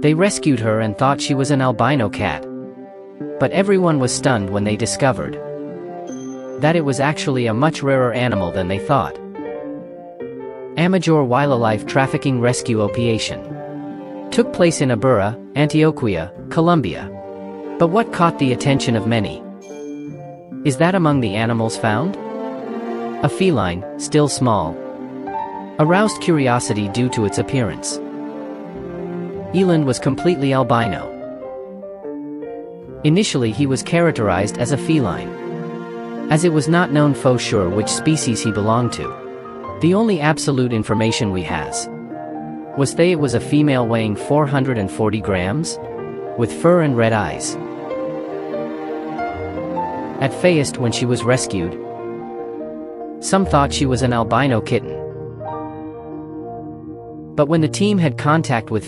They rescued her and thought she was an albino cat. But everyone was stunned when they discovered that it was actually a much rarer animal than they thought. Amajor Wildlife Trafficking Rescue Operation took place in Aburrá, Antioquia, Colombia. But what caught the attention of many? Is that among the animals found? A feline, still small, aroused curiosity due to its appearance. Eland was completely albino. Initially he was characterized as a feline. As it was not known for sure which species he belonged to. The only absolute information we has was that it was a female weighing 440 grams, with fur and red eyes. At Fayest when she was rescued, some thought she was an albino kitten. But when the team had contact with